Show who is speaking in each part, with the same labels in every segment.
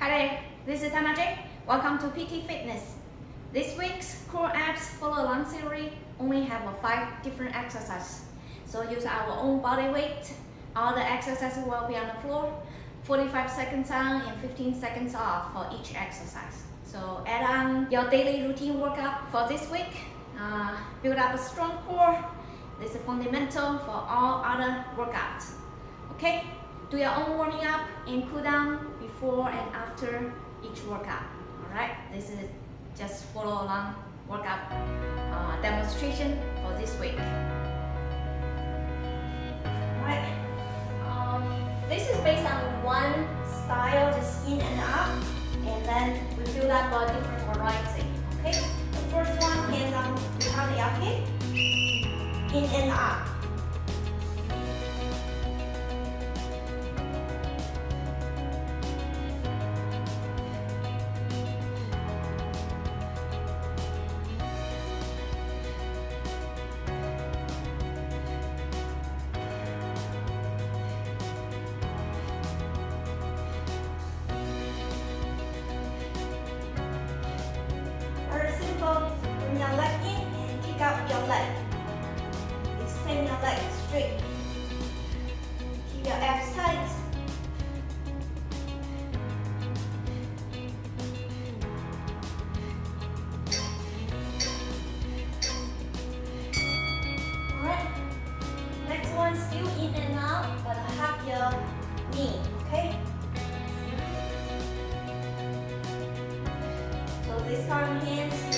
Speaker 1: Hi there, this is Tana J. Welcome to PT Fitness. This week's core abs follow along series only have five different exercises. So use our own body weight. All the exercises will be on the floor. 45 seconds on and 15 seconds off for each exercise. So add on your daily routine workout for this week. Uh, build up a strong core. This is fundamental for all other workouts. Okay, do your own warming up and cool down before and after each workout. All right, this is just follow along workout uh, demonstration for this week. All right, um, this is based on one style, just in and out, and then we build up a different variety. Okay, the first one on behind the armpit, in and out. This arm hands in the air,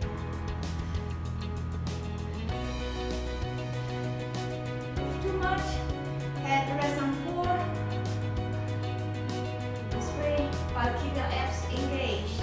Speaker 1: hands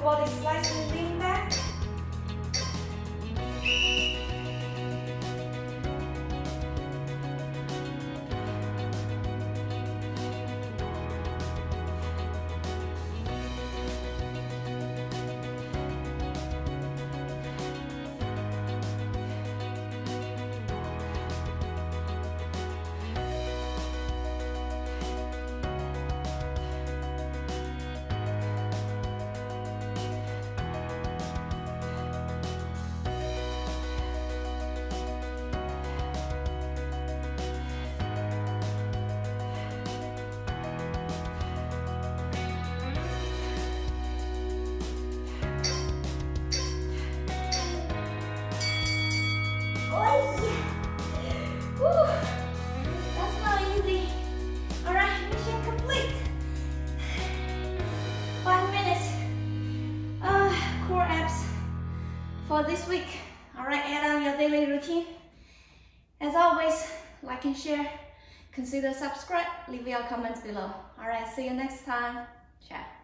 Speaker 1: upper body slightly for this week. All right, add on your daily routine. As always, like and share, consider subscribe, leave your comments below. All right, see you next time. Ciao.